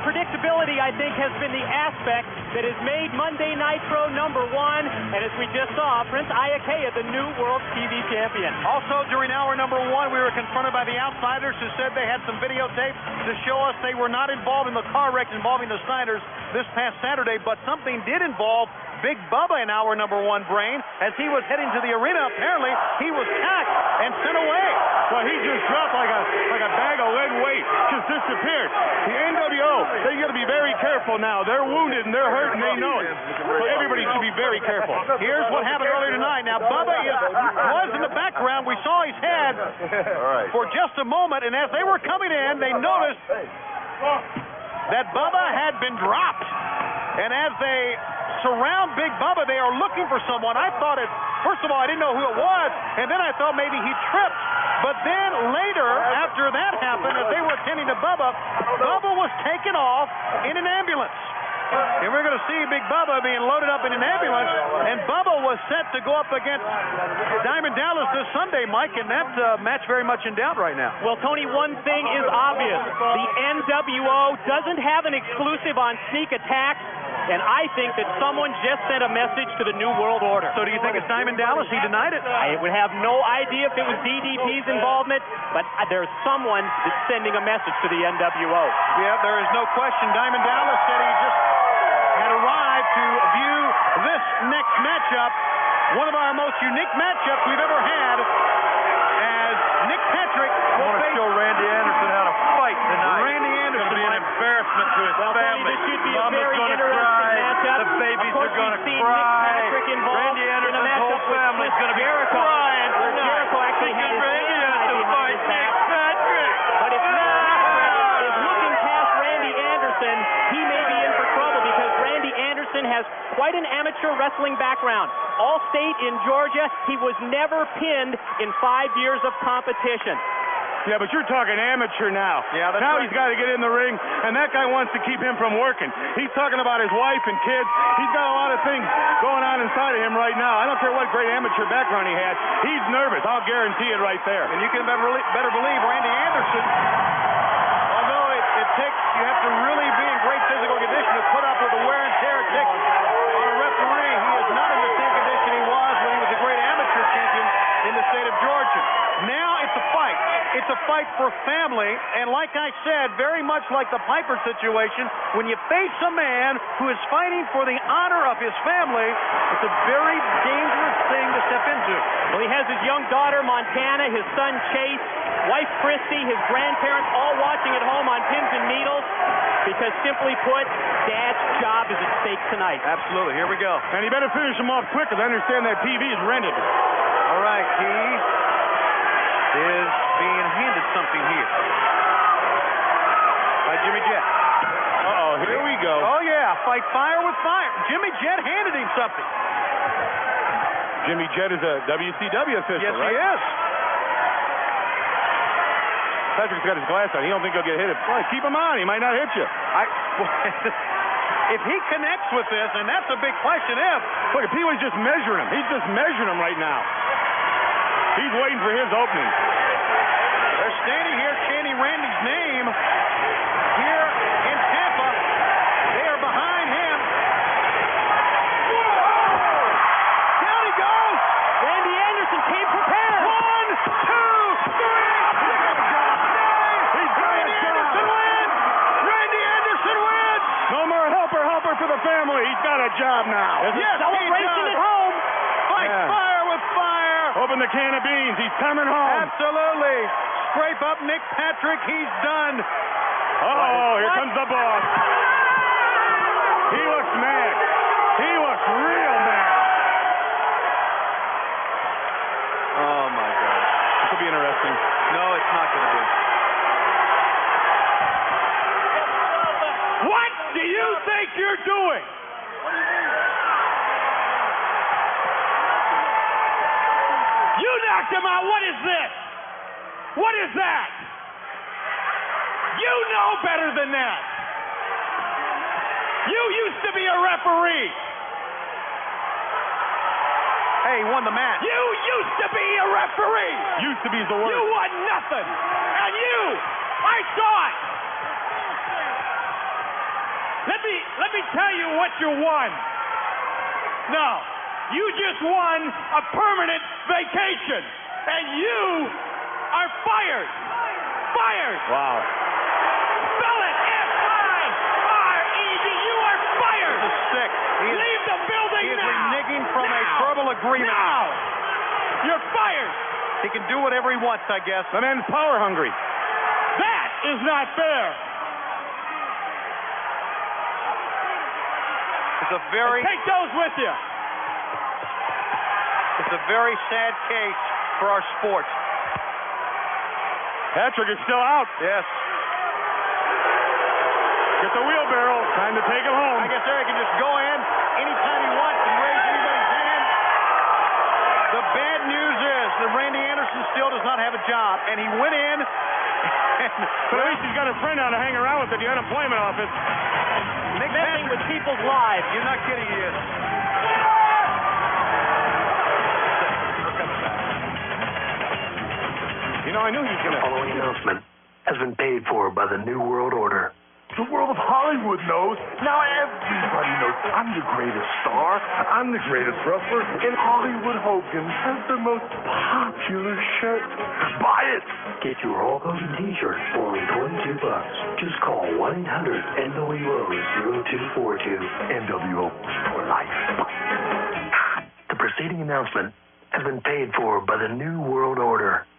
unpredictability, I think, has been the aspect that has made Monday Nitro number one. And as we just saw, Prince Iaukea, the new World TV Champion. Also, during hour number one, we were confronted by the outsiders who said they had some videotape to show us they were not involved in the car wreck involving the Steiners this past Saturday, but something did involve Big Bubba in hour number one, Brain. As he was heading to the arena, apparently he was tacked and sent away. Well, he just dropped like a like a bag of lead weight, just disappeared. The NWO, they got to be very careful now. They're wounded and they're hurt and they know it. So everybody should be very careful. Here's what happened earlier tonight. Now, Bubba was in the background. We saw his head for just a moment, and as they were coming in, they noticed that Bubba had been dropped. And as they surround Big Bubba, they are looking for someone. I thought it, first of all, I didn't know who it was, and then I thought maybe he tripped. But then later, after that happened, as they were attending to Bubba, Bubba was taken off in an ambulance. And we're going to see Big Bubba being loaded up in an ambulance. And Bubba was set to go up against Diamond Dallas this Sunday, Mike, and that uh, match very much in doubt right now. Well, Tony, one thing is obvious. The NWO doesn't have an exclusive on sneak attacks, and I think that someone just sent a message to the New World Order. So do you think it's Diamond Dallas? He denied it. I would have no idea if it was DDP's involvement, but there's someone that's sending a message to the NWO. Yeah, there is no question. Diamond Dallas said he just had arrived to view this next matchup, one of our most unique matchups we've ever had, as Nick Patrick will face show Randy Anderson how to fight tonight. Randy It's Anderson. to be an embarrassment to his Well, family. this should be a Mama's very going to interesting cry. matchup. The babies are going to cry. Nick Patrick involved Randy in a Anderson's whole family's going to be crying. Jericho actually had his Randy hand has to tied fight behind his Nick back. Patrick. But if Nick Patrick is looking past Randy Anderson, he may be in for trouble because Randy Anderson has quite an amateur wrestling background. All state in Georgia, he was never pinned in five years of competition. Yeah, but you're talking amateur now. Yeah, that's now right. he's got to get in the ring, and that guy wants to keep him from working. He's talking about his wife and kids. He's got a lot of things going on inside of him right now. I don't care what great amateur background he had. He's nervous. I'll guarantee it right there. And you can better, better believe Randy Anderson, although it, it takes, you have to really be in great physical condition to put up with the wear and tear it takes on a referee. He is not in the same condition he was when he was a great amateur champion in the state of Georgia. Now it's a fight. It's a fight for family, and like I said, very much like the Piper situation, when you face a man who is fighting for the honor of his family, it's a very dangerous thing to step into. Well, he has his young daughter, Montana, his son, Chase, wife, Christy, his grandparents, all watching at home on pins and needles because, simply put, Dad's job is at stake tonight. Absolutely. Here we go. And he better finish him off quick, because I understand that TV is rented. All right, he is being handed something here by Jimmy Jett. Uh-oh, here we go. Oh yeah, fight fire with fire. Jimmy Jett handed him something. Jimmy Jett is a WCW official, Yes, right? he is. Patrick's got his glass on. He don't think he'll get hit. Well, keep him on. He might not hit you. I, if he connects with this, and that's a big question. If Look, if he was just measuring him, he's just measuring him right now. He's waiting for his opening. They're standing here chanting Randy's name here in Tampa, they are behind him. Down he goes. Randy Anderson came prepared. One, two, three. He's got Randy a Anderson wins. Randy Anderson wins. No more helper, helper for the family. He's got a job now. There's Yes, he celebration at home. Fight Yeah. fire with fire. Open the can of beans. He's coming home. Absolutely. Scrape up Nick Patrick. He's done. Uh-oh, here comes the boss. He looks mad. He looks real mad. Oh my God. This will be interesting. No, it's not going to be. What do you think you're doing? You knocked him out. What is this? What is that? You know better than that. You used to be a referee. Hey, he won the match. You used to be a referee. Used to be the word. You won nothing. And you, I saw it. Let me let me tell you what you won. No, you just won a permanent vacation, and you are fired. Fired. Wow. Spell it. F-I-R-E-D. You are fired. This is sick. He is, Leave the building he is now. reneging from a verbal agreement. Now. You're fired. He can do whatever he wants, I guess. The man's power hungry. That is not fair. It's a very, Take those with you. it's a very sad case for our sports. Patrick is still out. Yes. Get the wheelbarrow. Time to take it home. I guess Eric can just go in anytime he wants and raise anybody's hand. The bad news is that Randy Anderson still does not have a job, and he went in. But at least he's got a friend now to hang around with at the unemployment office. Messing with people's lives. you're not kidding, he is. Know, I knew he was going to. following announcement has been paid for by the New World Order. The world of Hollywood knows. Now everybody knows I'm the greatest star. I'm the greatest wrestler. And Hollywood Hogan has the most popular shirt. Buy it. Get your Hulk Hogan t-shirt for only 22 bucks. Just call 1-800-NWO-0242. NWO for life. The preceding announcement has been paid for by the New World Order.